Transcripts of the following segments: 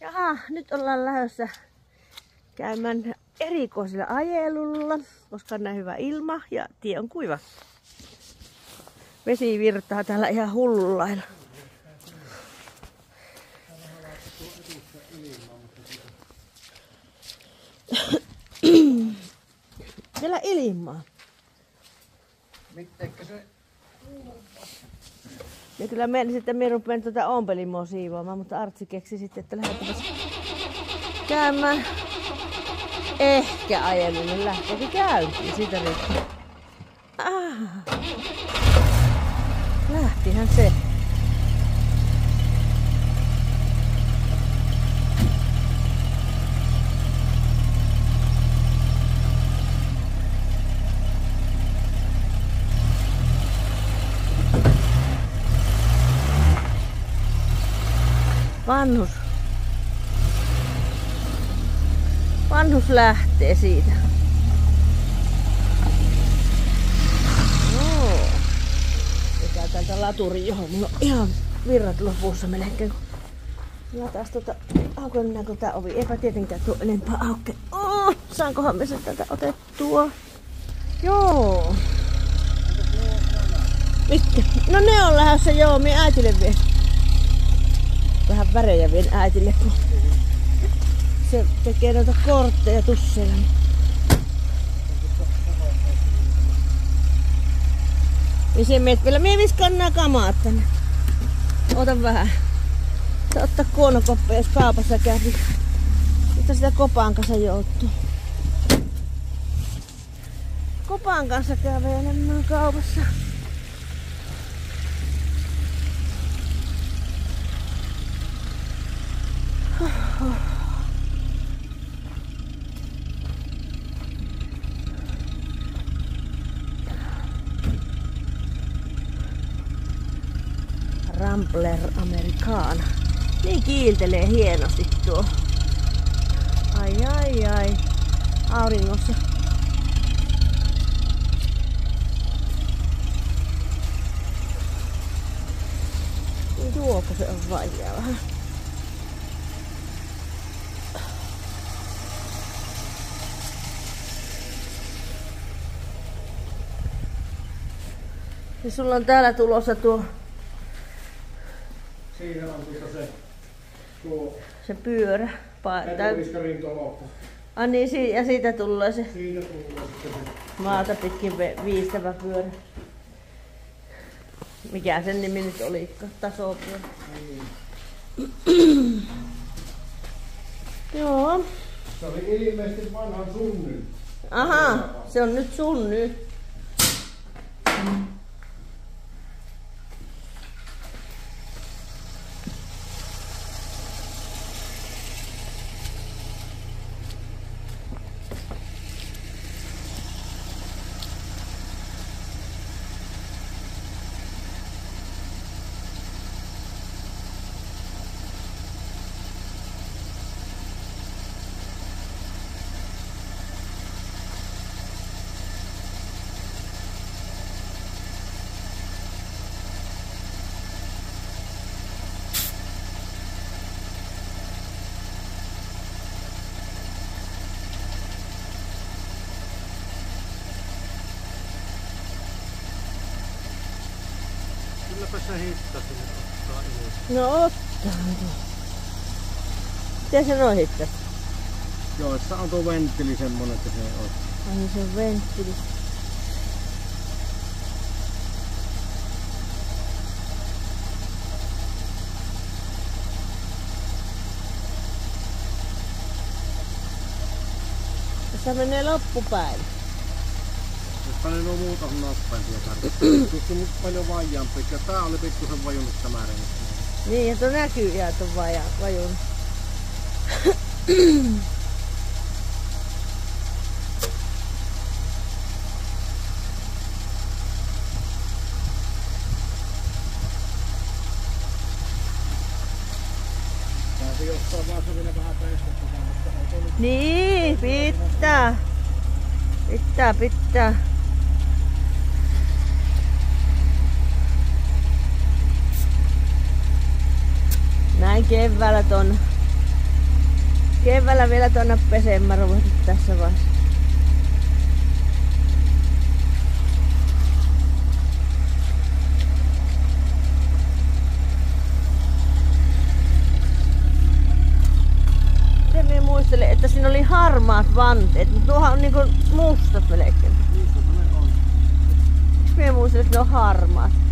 Jaha, nyt ollaan lähdössä käymään erikoisella ajelulla, koska on näin hyvä ilma ja tie on kuiva. Vesi virtaa täällä ihan hullulla. Vielä ilmaa. Mitteikö se Ja kyllä meidän sitten me rupean tuota ompelimoa siivoamaan, mutta Artsi keksi sitten, että lähdetäänpäs käymään ehkä ajelulle. Lähteekö käyntiin? Siitä riippuu. Ah. Lähtihän se. Vanhus. Vanhus lähtee siitä. Joo. Mikä täältä laturi, johon mulla on ihan virrat lopussa melkein. Mä taas tota, auko tää ovi? Eipä tietenkään tuo enempää auke. Oh, saankohan me sen täältä otettua? Joo. Mitkä? No ne on lähdössä, joo, minä äitille vien vähän värejä vien äitille, kun se tekee noita kortteja tusseilla. Niin se meet vielä, mie viskaan nää kamaat tänne. Ota vähän. Sä ottaa kuonokoppeja, jos kaupassa käy. Mutta sitä kopan kanssa joutuu. Kopan kanssa kävelemään kaupassa. Rambler Americana. Niin kiiltelee hienosti tuo. Ai ai ai. Auringossa. Tuoko se on vähän. Ja sulla on täällä tulossa tuo Siinä on tuota se tuo se pyörä. Pa- tolokko. Ah niin, si- ja siitä tulee se Siitä tulee sitten se. maata pitkin ve- viistävä pyörä. Mikä sen nimi nyt oli? Tasopyörä. Joo. Se oli ilmeisesti vanhan sunnyn. Aha, se on nyt sun nyt. Kylläpä sä hittasin ottaa ylös. No ottaa. Miten se nohittaa? Joissa on tuo venttili semmonen, että se on. Ai niin se on venttili. Tässä menee loppupäivä. Ne on muuta nopeampia tarvitse. Tuskin nyt paljon vajaampi. Ja tää oli pikkusen vajunnut tämä rengas. Niin, tuo näkyy ja tuon vaja, vajun. Täytyy jossain vaiheessa vielä vähän peistetty, mutta ei se nyt Niin, pitää. Pitää, pitää. Näin keväällä ton Keväällä vielä tuonne pesemään ruveta tässä vaiheessa. Minä että siinä oli harmaat vanteet, mutta tuohan on niinku mustat melkein. Niistä ne on. Minä muistelen, että ne on harmaat.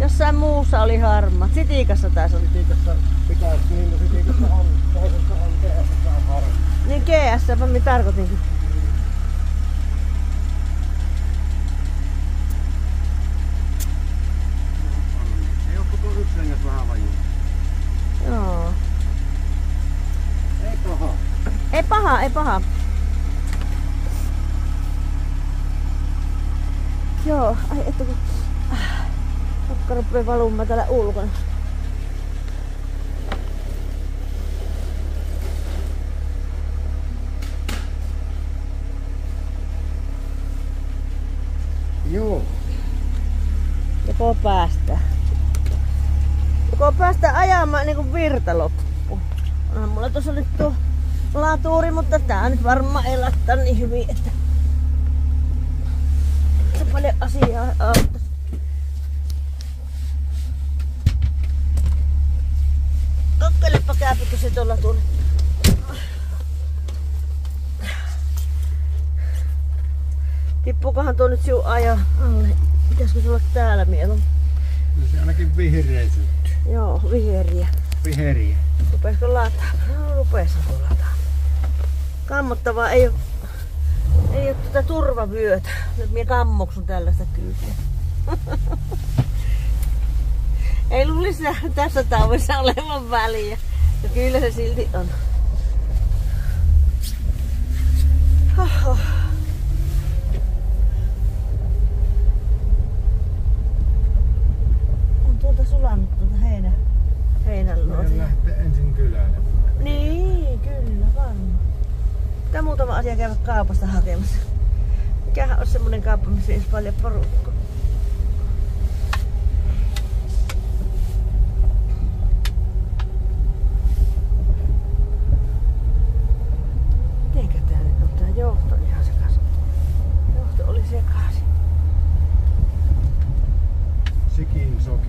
Jossain muussa oli harmaat. Sitikassa taisi olla. Sitikassa pitäisi niin, no sitikassa on, toisessa on TSS on harmi. Niin GS, vaan minä tarkoitinkin. Ei oo koko yksi rengas vähän vajuu. Joo. Ei paha. Ei paha, ei paha. Joo, ai että kun... Tokka rupee valumaan täällä ulkona. Joo. Joko päästä. Joko päästä ajamaan niin kuin virta loppu. Onhan mulla tuossa nyt tuo latuuri, mutta tää nyt varmaan ei lattaa niin hyvin, että se paljon asiaa auttaisi. Käypikö se tuolla tuolla. Tippuukohan tuo nyt sinun aja alle? Pitäisikö se olla täällä mieluummin? No se ainakin vihreä. Joo, viheriä. Viheriä. Rupeisiko lataa? No rupees tuo lataa. Kammottavaa ei oo, ei oo tätä turvavyötä. Nyt minä kammoksun tällaista kyytiä. ei luulisi tässä talvessa olevan väliä. Ja kyllä se silti on. Oho. On tuolta sulanut tuolta heinä, heinän luotia. lähtee ensin kylälle. Niin, kyllä, varmaan. Pitää muutama asia käydä kaupasta hakemassa. Mikähän on semmonen kauppa, missä olisi paljon porukkaa? Mitenkä tää nyt on? Tää johto on ihan sekaisin. Johto oli sekaisin. Sikin soki.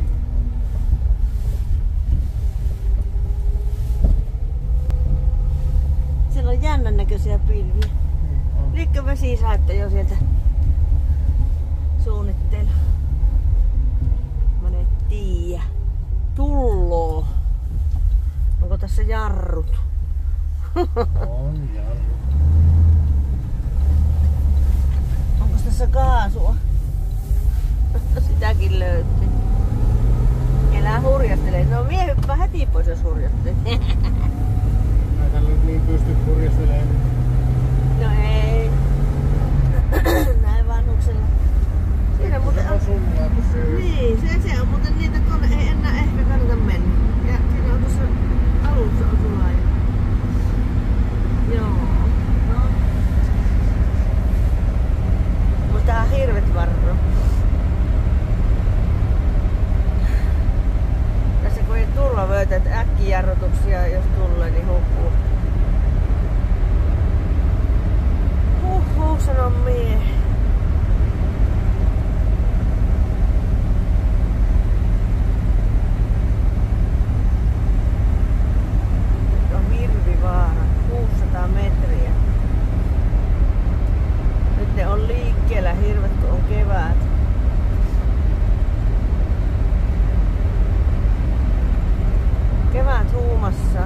Siellä on jännän näköisiä pilviä. On. Liikkö vesi saatte jo sieltä suunnitteilla? Mä en tiedä. Tulloo. Onko tässä jarrut? On. Onko tässä kaasua? Sitäkin löytyy. Elää hurjastele. No mie hyppää heti pois, jos hurjastelee. Tällä nyt niin pysty purjastelemaan. no ei. Näin vanhuksella. Siinä muuten on... on Niin, se, se on muuten niitä tuonne ei enää ehkä kannata mennä. Ja siinä on tuossa alussa on sulaa. Joo. No. Mutta tää on hirvet varro. Tässä kun ei tulla vöitä, että äkkijarrutuksia jos tulee, niin hukkuu. Huhhuh, sanon mie. Nyt on Virvivaara, 600 metriä. Nyt ne on liikkeellä hirvet, kun on kevät. Kevät huumassa.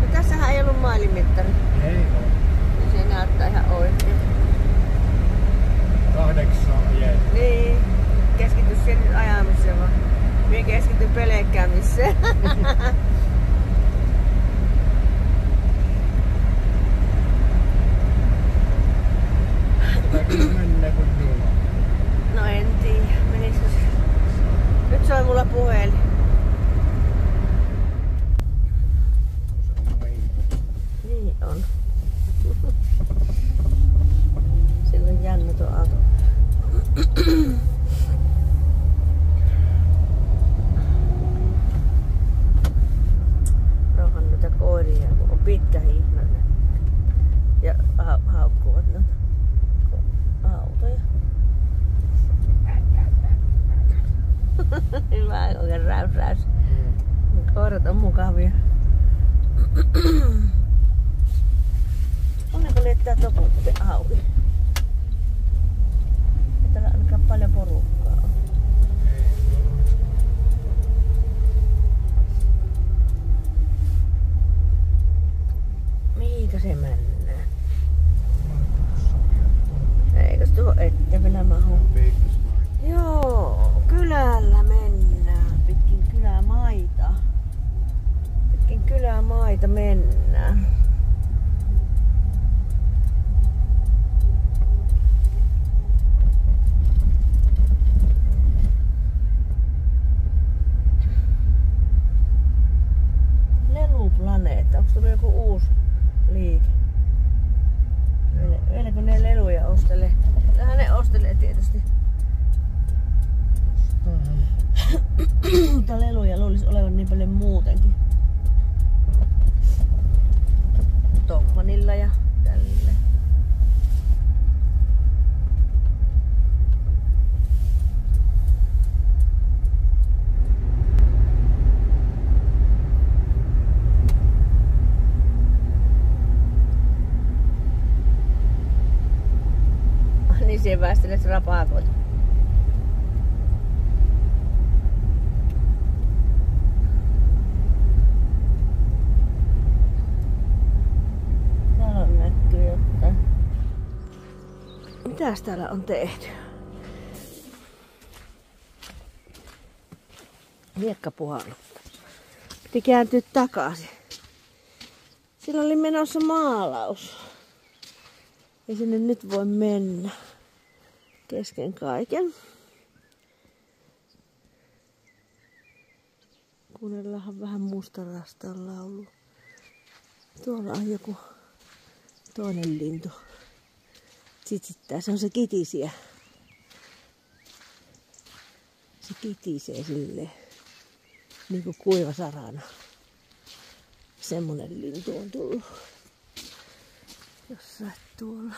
No tässähän ei ollut mailimittari. ei oo. Ja se näyttää ihan oikein. Kahdeksan jää. Niin, keskity siihen nyt ajamiseen vaan. Minä keskityn pelkkäämiseen. Tää kyllä menee kuin juna. No en tiedä, menisikö se. Nyt soi mulla puhelin. Se on noin. Niin on. Koirat on mukavia. Onneko liettää toputte auki? Ei täällä ainakaan paljon porukkaa on. Mihinkä se mennään? Eikö se tuohon ettävänä mahu? Joo, kylällä mennään. Pitkin kylämaita. Kylämaita mennään. Leluplaneetta. Onko tullut joku uusi liike? Vielä, vieläkö ne leluja ostelee? Tähän ne ostelee tietysti. Mutta leluja luulisi olevan niin paljon muutenkin. Topmanilla ja tälle. Niin siihen väistelet rapakot. Täällä on näkyy jotain. Mitäs täällä on tehty? Miekka puhannut. Piti kääntyä takaisin. Sillä oli menossa maalaus. Ei sinne nyt voi mennä. Kesken kaiken. Kuunnellaanhan vähän mustarastan laulu. Tuolla on joku toinen lintu. Tsitsittää. Se on se kitisiä. Se kitisee silleen. Niin kuin kuiva sarana. Semmonen lintu on tullut. Jossain tuolla.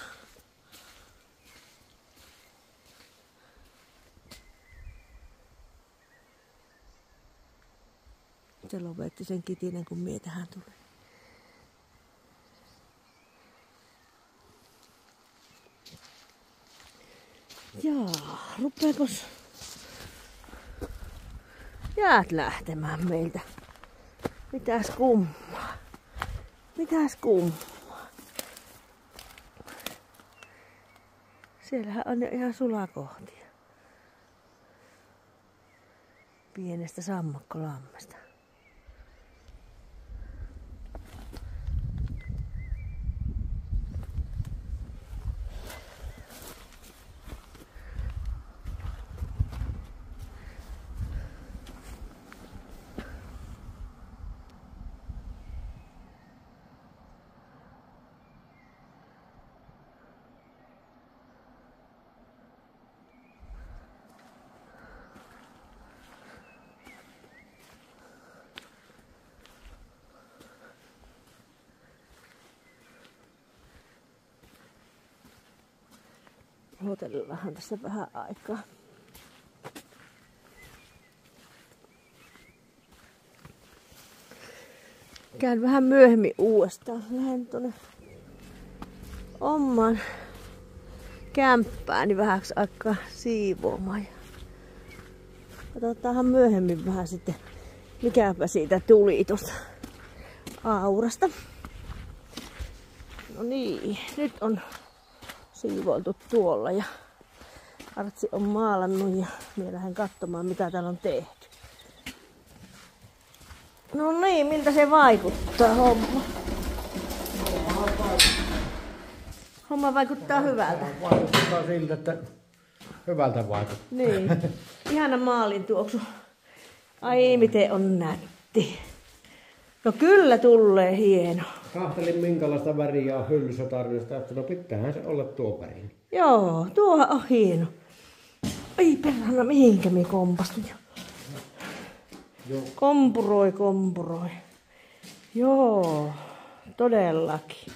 Se lopetti sen kitinen, kun mie tähän tuli. Jaa, rupeekos jäät lähtemään meiltä? Mitäs kummaa? Mitäs kummaa? Siellähän on jo ihan sulakohtia. Pienestä sammakkolammesta. Odotellaanhan tässä vähän aikaa. Käyn vähän myöhemmin uudestaan. Lähden tuonne omaan kämppääni vähäksi aikaa siivoamaan. Ja Katsotaanhan myöhemmin vähän sitten, mikäpä siitä tuli tuosta aurasta. No niin, nyt on siivoiltu tuolla ja Artsi on maalannut ja minä lähden katsomaan mitä täällä on tehty. No niin, miltä se vaikuttaa homma? Homma vaikuttaa hyvältä. Vaikuttaa siltä, että hyvältä vaikuttaa. Niin, ihana maalin tuoksu. Ai miten on nätti. No kyllä tulee hieno. Kahtelin minkälaista väriä on hyllyssä tarjosta, että no pitäähän se olla tuo väri. Joo, tuo on hieno. Ai perhana, mihinkä mi kompastun jo. Joo. Kompuroi, kompuroi. Joo, todellakin.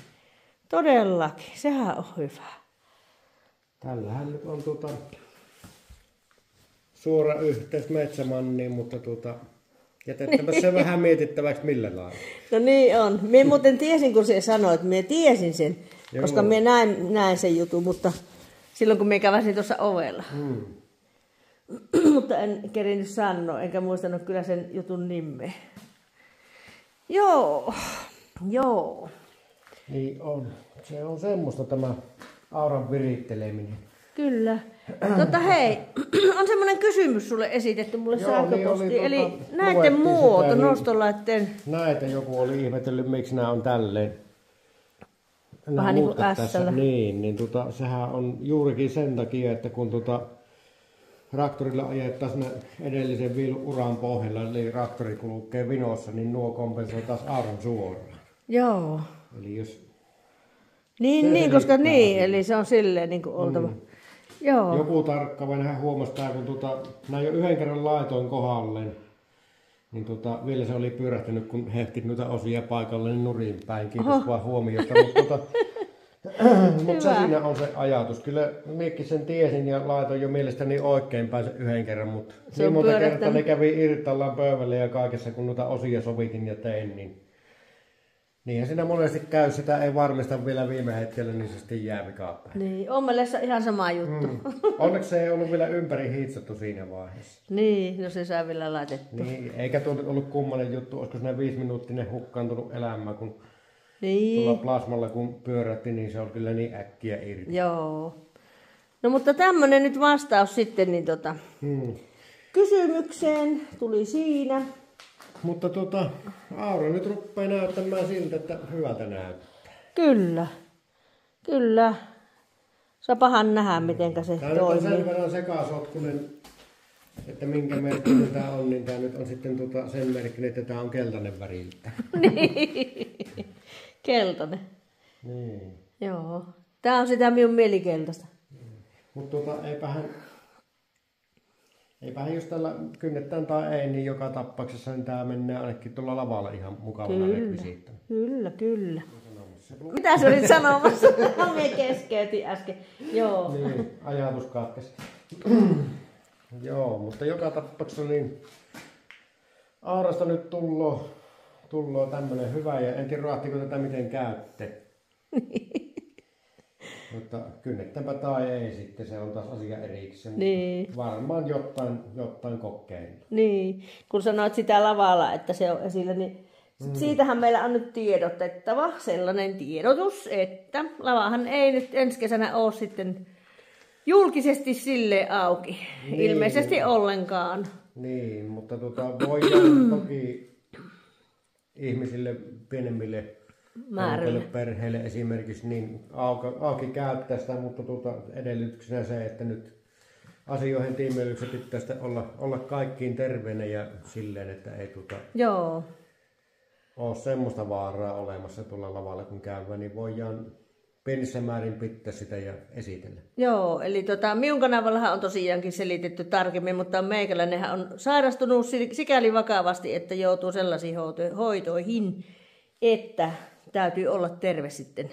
Todellakin, sehän on hyvä. Tällähän nyt on tuota suora yhteys metsämanniin, mutta tuota, Jätettävä se vähän mietittäväksi millä lailla. No niin on. Minä muuten tiesin, kun se sanoi, että minä tiesin sen, Joo. koska minä näin, näin sen jutun, mutta silloin kun minä käväsin tuossa ovella. Hmm. mutta en kerinyt sanoa, enkä muistanut kyllä sen jutun nimeä. Joo, joo. Niin on. Se on semmoista tämä auran viritteleminen. Kyllä. Tota hei, on semmoinen kysymys sulle esitetty mulle Joo, niin sähköposti. oli, Eli tota, näiden muoto sitä, niin- nostolaitteen. Näitä joku oli ihmetellyt, miksi nämä on tälleen. Nämä Vähän niin kuin tässä. Niin, niin tota, sehän on juurikin sen takia, että kun tota, traktorilla ajettaisiin edellisen uran pohjalla, eli traktori kulkee vinossa, niin nuo kompensoi taas auran suoraan. Joo. Eli jos Niin, niin koska niin, eli se on silleen niin kuin oltava. Mm. Joo. joku tarkkavainen hän huomasi tää, kun tota, näin jo yhden kerran laitoin kohdalleen, niin tota, vielä se oli pyörähtänyt, kun hefti noita osia paikalle niin nurin päin. Kiitos Oho. vaan huomiosta. Mutta tota, mut se siinä on se ajatus. Kyllä minäkin sen tiesin ja laitoin jo mielestäni oikein päin sen yhden kerran, mutta Se niin on monta kertaa ne kävi irtallaan pöydälle ja kaikessa, kun noita osia sovitin ja tein, niin Niinhän siinä monesti käy, sitä ei varmista vielä viime hetkellä, niin se sitten jää vikaan päin. Niin, ommelessa ihan sama juttu. Mm. Onneksi se ei ollut vielä ympäri hiitsattu siinä vaiheessa. Niin, no se saa vielä laitettu. Niin, eikä tuo ollut kummanen juttu, olisiko siinä viisi minuuttinen hukkaantunut elämä, kun Niin, tuolla plasmalla kun pyörätti, niin se on kyllä niin äkkiä irti. joo. No mutta tämmönen nyt vastaus sitten, niin tota, Hmm. kysymykseen tuli siinä. Mutta tota, Aura nyt rupeaa näyttämään siltä, että hyvältä näyttää. Kyllä, kyllä. Saapahan nähdä, miten se Tämä nyt on sen toimii. verran sekasotkunen, että minkä merkkinen tämä on, niin tämä nyt on sitten tota sen merkkinen, että tämä on keltainen väriltä. Keltainen. Niin. Joo. Tää on sitä minun mielikeltaista. Mutta tota, eipähän, eipähän jos tällä kynnetään tai ei, niin joka tapauksessa niin tämä menee ainakin tuolla lavalla ihan mukavana Kyllä. rekvisiittana. Kyllä, kyllä. Mitä sä olit sanomassa? Mä keskeytin äsken. Joo. Niin, ajatus katkesi. Joo, mutta joka tapauksessa niin Aurasta nyt tulloo, tulloo tämmönen hyvä ja en tiedä rahtiko tätä miten käytte. mutta kynnettäpä tai ei sitten, se on taas asia erikseen. Niin. Varmaan jotain, jotain kokeilla. Niin, kun sanoit sitä lavalla, että se on esillä, niin sit siitähän meillä on nyt tiedotettava sellainen tiedotus, että lavahan ei nyt ensi kesänä ole sitten julkisesti sille auki. Niin. Ilmeisesti ollenkaan. Niin, mutta tota, voidaan toki ihmisille pienemmille Määrille. perheille esimerkiksi niin auki, auki käyttää sitä, mutta tuota, edellytyksenä se, että nyt asioihin tiimeilyssä pitää sitten olla, olla kaikkiin terveenä ja silleen, että ei tuota, Joo. ole semmoista vaaraa olemassa tuolla lavalla kun käydään, niin voidaan pienissä määrin pitää sitä ja esitellä. Joo, eli tota, minun kanavallahan on tosiaankin selitetty tarkemmin, mutta meikäläinenhän on sairastunut si- sikäli vakavasti, että joutuu sellaisiin hoito- hoitoihin, että täytyy olla terve sitten.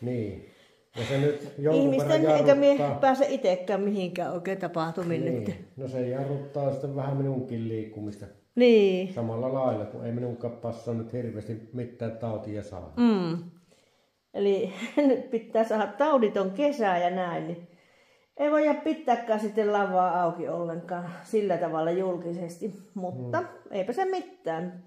Niin. Ja se nyt Ihmisten, eikä me jarruttaa. pääse itsekään mihinkään oikein tapahtumiin nyt. Niin. No se jarruttaa sitten vähän minunkin liikkumista. Niin. Samalla lailla, kun ei minunkaan passaa nyt hirveästi mitään tautia saa. Mm. Eli nyt pitää saada tauditon kesä ja näin, niin ei voida pitääkään sitten lavaa auki ollenkaan sillä tavalla julkisesti, mutta mm. eipä se mitään.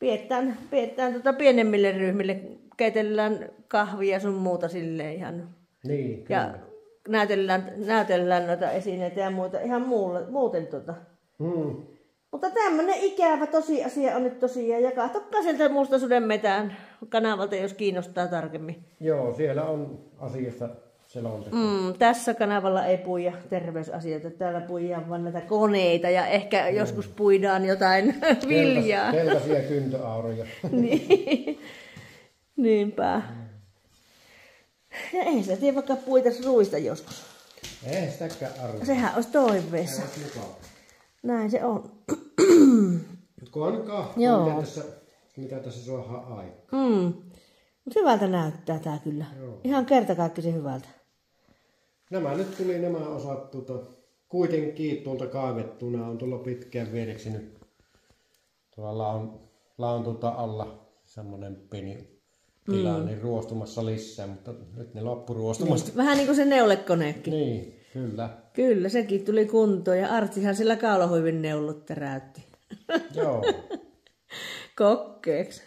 Pidetään, pidetään tota pienemmille ryhmille, keitellään kahvia sun muuta sille ihan. Niin, kyllä. Ja näytellään, näytellään noita esineitä ja muuta ihan muulle, muuten tota. Hmm. Mutta tämmönen ikävä tosiasia on nyt tosiaan. Ja katsokkaa sieltä Musta Sydänmetään kanavalta, jos kiinnostaa tarkemmin. Joo, siellä on asiasta selonteko. Mm, tässä kanavalla ei puida terveysasioita. Täällä puidaan vaan näitä koneita ja ehkä mm. joskus puidaan jotain viljaa. Keltas- Keltaisia kyntöauroja. niin. Niinpä. Ja ei sitä tiedä, vaikka puitas ruista joskus. Ei sitäkään arvoa. Sehän olisi toiveessa. Näin se on. Nyt kun on kahvi, Joo. mitä tässä, mitä tässä saadaan aikaa. Mm. Hyvältä näyttää tää kyllä. Joo. Ihan kertakaikkisen hyvältä. Nämä nyt tuli nämä osat tuota, kuitenkin tuolta kaivettuna on tullut pitkään viereksi nyt tuolla laon, laon tuota alla semmoinen pieni tila, mm. niin ruostumassa lisää, mutta nyt ne loppu ruostumasta. Vähän niin kuin se neulekoneekin. Niin, kyllä. Kyllä, sekin tuli kuntoon ja Artsihan sillä kaulahuivin neulot teräytti. Joo. Kokkeeksi.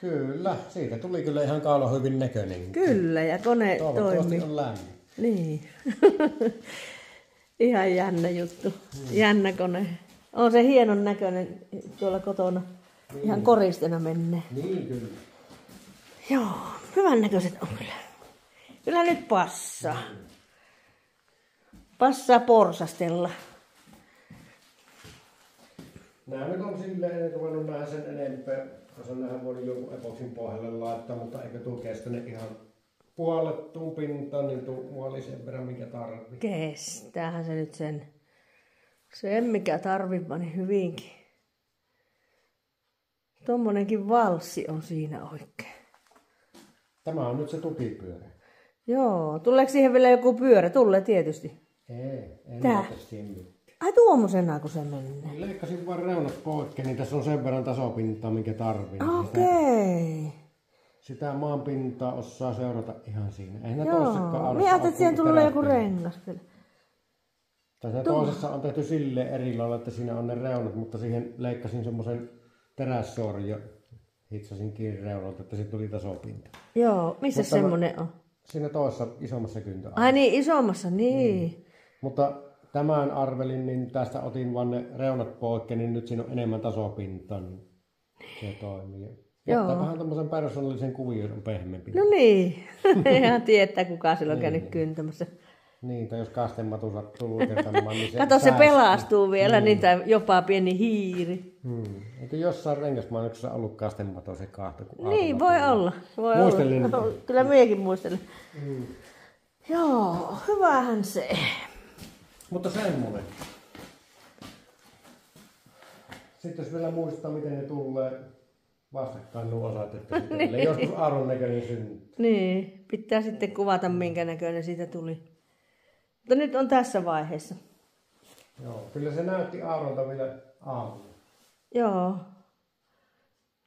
Kyllä, siitä tuli kyllä ihan kaulahuivin näköinen. Kyllä, ja kone Toivottavasti toimii. on lämmin. Niin. Ihan jännä juttu. Hmm. Jännä kone. On se hienon näköinen tuolla kotona. Niin. Ihan koristena menee. Niin, kyllä. Joo, hyvän näköiset on kyllä. Kyllä nyt passaa. Passaa porsastella. Nämä nyt on silleen, en ruvennut nähdä sen enempää. On nähdä voinut jonkun epoksin pohjalle laittaa, mutta eikö tuo kestänyt ihan puolettuun pintaan, niin tuo oli sen verran mikä tarvii. Kestäähän se nyt sen. Sen mikä tarvii niin hyvinkin. Tommonenkin valssi on siinä oikein. Tämä on nyt se tukipyörä. Joo, tuleeko siihen vielä joku pyörä? Tulee tietysti. Ei, en Tää. Ai tuommoisena kun se menee. Niin Leikkasin vaan reunat poikki, niin tässä on sen verran tasopintaa, minkä tarvii. Niin Sitä, Okei. Sitä maanpintaa osaa seurata ihan siinä. Eihän ne toisessakaan Minä arvassa ajattelin, että siihen tulee joku rengas vielä. Tässä toisessa on tehty silleen eri lailla, että siinä on ne reunat, mutta siihen leikkasin semmoisen terässorjan ja hitsasin kiinni reunat, että siitä tuli tasopinta. Joo, missä Mutta semmonen on? Siinä toisessa isommassa kyntä. Ai niin, isommassa, niin. Mutta tämän arvelin, niin tästä otin vaan ne reunat poikki, niin nyt siinä on enemmän tasopintaa, niin se toimii. Joo. Ottaa vähän tämmöisen persoonallisen kuvion on pehmeämpi. No niin, ihan tietää kuka sillä on käynyt kyntämässä. Niin, tai jos kastematu sattuu luikertamaan, niin se Kato, se pelastuu vielä, niitä jopa pieni hiiri. Hmm. Eikö jossain rengasmainoksessa ollut kastemato se kahta? Kun Niin, voi tuli? olla. Voi Muistelin. olla. Kyllä minäkin muistelen. Joo, hyvähän se. Mutta semmoinen. Sitten jos vielä muistaa, miten ne tulee vastakkain nuo osat, että sitten niin. joskus arvon näköinen syntyy. Niin, pitää sitten kuvata minkä näköinen siitä tuli. Mutta nyt on tässä vaiheessa. Joo, kyllä se näytti Aarolta vielä aamulla. Joo.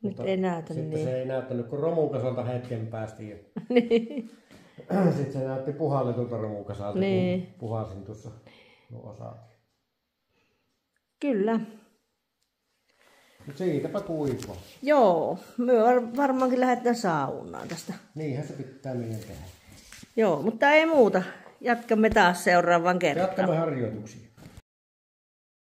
Nyt Mutta ei näytä Sitten niin. se ei näyttänyt kuin romukasalta hetken päästi. Ja niin. sitten se näytti puhalletulta romukasalta, Niin. kun puhasin tuossa nuo osat. Kyllä. Siitäpä kuivaa. Joo, me var- varmaankin lähdetään saunaan tästä. Niinhän se pitää meidän tehdä. Joo, mutta ei muuta. Jatkamme taas seuraavan kerran. Jatkamme harjoituksia.